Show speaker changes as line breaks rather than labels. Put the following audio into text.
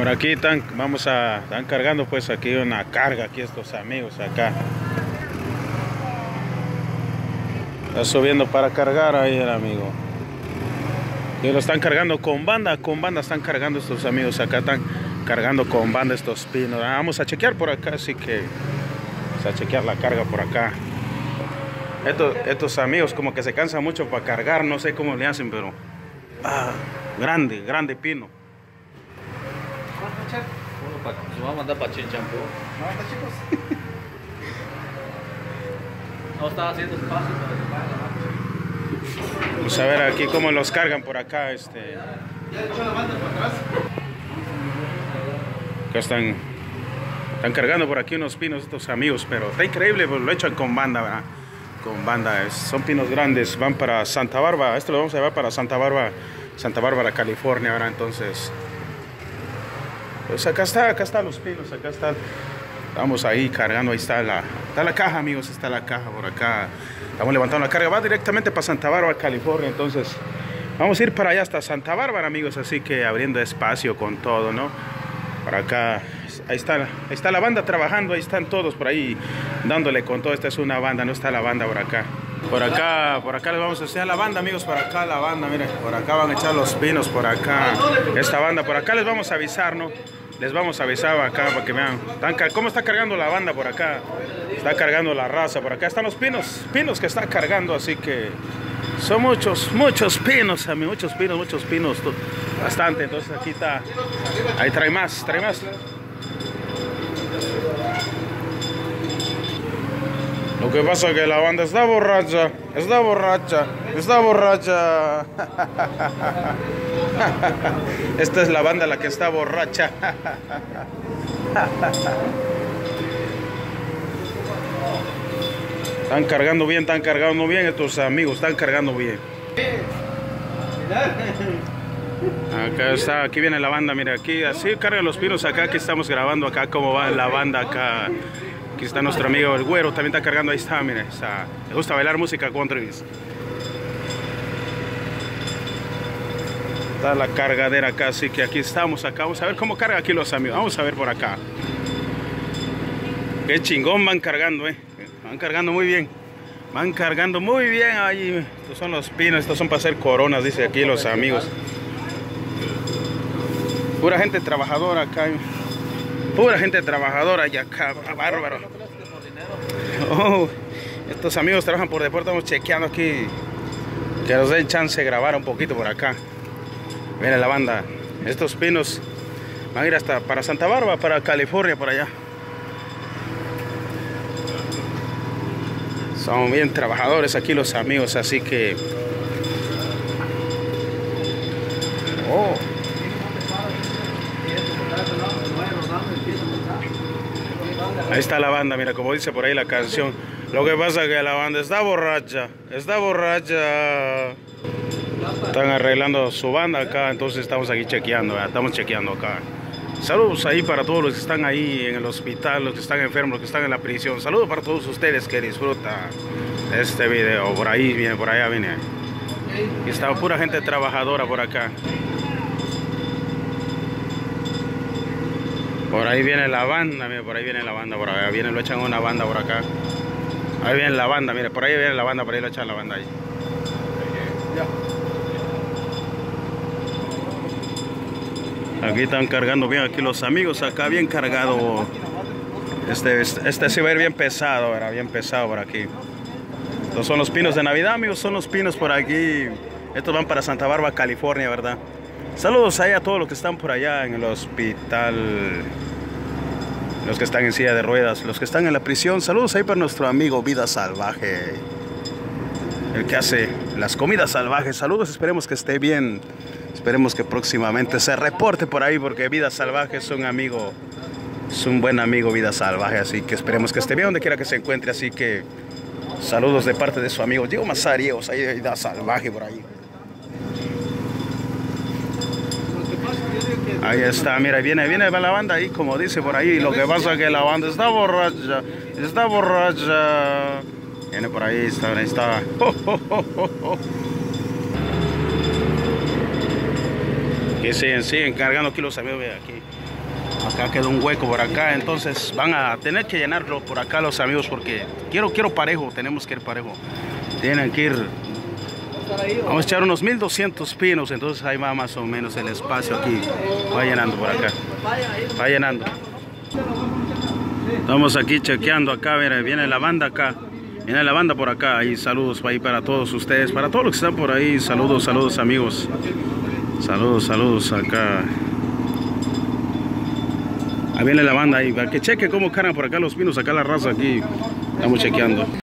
Por aquí están, vamos a, están cargando pues aquí una carga aquí estos amigos acá. Está subiendo para cargar ahí el amigo. Y lo están cargando con banda, con banda están cargando estos amigos acá, están cargando con banda estos pinos. Ah, vamos a chequear por acá, así que vamos a chequear la carga por acá. Estos, estos amigos como que se cansan mucho para cargar, no sé cómo le hacen, pero ah, grande, grande pino.
Uno pa, se va a mandar para Chinchampú.
No, está chicos.
No estaba haciendo espacio para que vaya la
Vamos a ver aquí cómo los cargan por acá. Este,
Ya echó la banda para atrás.
acá están, están cargando por aquí unos pinos estos amigos, pero está increíble, pues, lo echan con banda, ¿verdad? Con banda, es- son pinos grandes, van para Santa Bárbara, esto lo vamos a llevar para Santa Bárbara, Santa Bárbara, California, ¿verdad? Entonces, pues acá está, acá están los pinos, acá están. Estamos ahí cargando, ahí está la, está la caja, amigos, está la caja por acá. Estamos levantando la carga, va directamente para Santa Bárbara, California, entonces vamos a ir para allá hasta Santa Bárbara, amigos, así que abriendo espacio con todo, ¿no? Por acá, ahí está, ahí está la banda trabajando, ahí están todos por ahí dándole con todo. Esta es una banda, no está la banda por acá. Por acá, por acá les vamos a enseñar la banda, amigos, por acá la banda, miren, por acá van a echar los pinos, por acá, esta banda, por acá les vamos a avisar, ¿no? Les vamos a avisar acá para que vean cómo está cargando la banda por acá. Está cargando la raza, por acá están los pinos, pinos que está cargando, así que son muchos, muchos pinos, amigos, muchos pinos, muchos pinos, bastante. Entonces aquí está, ahí trae más, trae más. Lo que pasa es que la banda está borracha, está borracha, está borracha. Esta es la banda la que está borracha. Están cargando bien, están cargando bien estos amigos, están cargando bien. Acá está, aquí viene la banda, mira, aquí así cargan los pinos acá, aquí estamos grabando acá cómo va la banda acá. Aquí está nuestro amigo el güero, también está cargando, ahí está, mira, está. Le gusta bailar música country. Está la cargadera acá, así que aquí estamos acá. Vamos a ver cómo carga aquí los amigos. Vamos a ver por acá. Qué chingón van cargando, eh. Van cargando muy bien. Van cargando muy bien ahí. Estos son los pinos, estos son para hacer coronas, dice aquí los amigos. Pura gente trabajadora acá. Pura gente trabajadora y acá, bárbaro. Oh, estos amigos trabajan por deporte, estamos chequeando aquí. Que nos den chance de grabar un poquito por acá. Mira la banda. Estos pinos van a ir hasta para Santa Bárbara, para California, por allá. Son bien trabajadores aquí los amigos, así que... Oh, ahí está la banda, mira, como dice por ahí la canción. Lo que pasa es que la banda está borracha, está borracha. Están arreglando su banda acá, entonces estamos aquí chequeando, estamos chequeando acá. Saludos ahí para todos los que están ahí en el hospital, los que están enfermos, los que están en la prisión. Saludos para todos ustedes que disfrutan este video. Por ahí viene, por allá viene. Y está pura gente trabajadora por acá. Por ahí viene la banda, mire, por ahí viene la banda, por allá viene, lo echan una banda por acá. Ahí viene la banda, mire, por ahí viene la banda, por ahí lo echan la banda ahí. Aquí están cargando bien, aquí los amigos, acá bien cargado. Este, este sí va a ir bien pesado, ¿verdad? Bien pesado por aquí. Estos son los pinos de Navidad, amigos, son los pinos por aquí. Estos van para Santa Bárbara, California, ¿verdad? Saludos ahí a todos los que están por allá en el hospital. Los que están en silla de ruedas, los que están en la prisión. Saludos ahí para nuestro amigo Vida Salvaje. El que hace las comidas salvajes. Saludos, esperemos que esté bien. Esperemos que próximamente se reporte por ahí porque Vida Salvaje es un amigo, es un buen amigo Vida Salvaje, así que esperemos que esté bien donde quiera que se encuentre, así que saludos de parte de su amigo Diego Mazariegos, ahí Vida Salvaje por ahí. Ahí está, mira, viene, viene la banda ahí, como dice por ahí, lo que pasa es que la banda está borracha, está borracha. Viene por ahí, está, ahí está. que se siguen cargando aquí los amigos, ve aquí. Acá quedó un hueco por acá, entonces van a tener que llenarlo por acá los amigos porque quiero, quiero parejo, tenemos que ir parejo. Tienen que ir, vamos a echar unos 1200 pinos, entonces ahí va más o menos el espacio aquí. Va llenando por acá, va llenando. Estamos aquí chequeando acá, mira, viene la banda acá. Viene la banda por acá, ahí saludos para todos ustedes, para todos los que están por ahí, saludos, saludos amigos. Saludos, saludos acá. Ahí viene la banda ahí, para que cheque cómo cargan por acá los pinos, acá la raza aquí. Estamos chequeando.